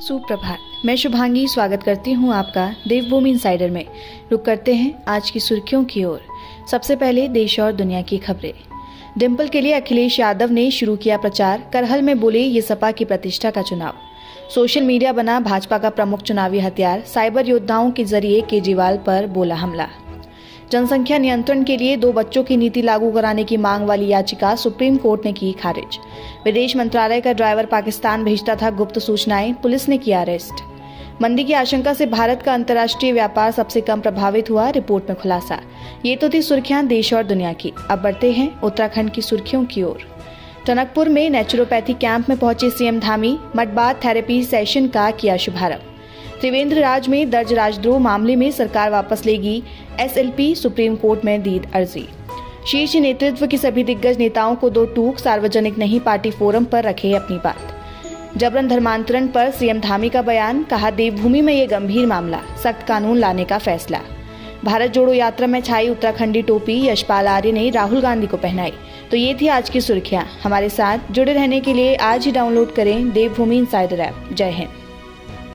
सुप्रभात। मैं शुभांगी, स्वागत करती हूँ आपका देवभूमि इंसाइडर में। रुक करते हैं आज की सुर्खियों की ओर। सबसे पहले देश और दुनिया की खबरें। डिम्पल के लिए अखिलेश यादव ने शुरू किया प्रचार। करहल में बोले, ये सपा की प्रतिष्ठा का चुनाव। सोशल मीडिया बना भाजपा का प्रमुख चुनावी हथियार। साइबर योद्धाओं के ज़रिए केजरीवाल पर बोला हमला। जनसंख्या नियंत्रण के लिए दो बच्चों की नीति लागू कराने की मांग वाली याचिका सुप्रीम कोर्ट ने की खारिज। विदेश मंत्रालय का ड्राइवर पाकिस्तान भेजता था गुप्त सूचनाएँ, पुलिस ने किया अरेस्ट। मंदी की आशंका से भारत का अंतर्राष्ट्रीय व्यापार सबसे कम प्रभावित हुआ, रिपोर्ट में खुलासा। ये तो थी सुर्खियाँ देश और दुनिया की। अब बढ़ते हैं उत्तराखंड की सुर्खियों की ओर। टनकपुर में नेचुरोपैथी कैंप में पहुँचे CM Dhami mudbath therapy session का किया शुभारंभ। त्रिवेंद्र राज में दर्ज राजद्रोह मामले में सरकार वापस लेगी। एसएलपी सुप्रीम कोर्ट में दी अर्जी। शीर्ष नेतृत्व के सभी दिग्गज नेताओं को दो टूक सार्वजनिक नहीं पार्टी फोरम पर रखे अपनी बात। जबरन धर्मांतरण पर सीएम धामी का बयान, कहा, देवभूमि में ये गंभीर मामला, सख्त कानून लाने का फैसला। भारत जोड़ो यात्रा में छाई उत्तराखंडी टोपी, यशपाल आर्य ने राहुल गांधी को पहनाई। तो ये थी आज की सुर्खियाँ। हमारे साथ जुड़े रहने के लिए आज ही डाउनलोड करें देवभूमि इंसाइडर ऐप। जय हिंद।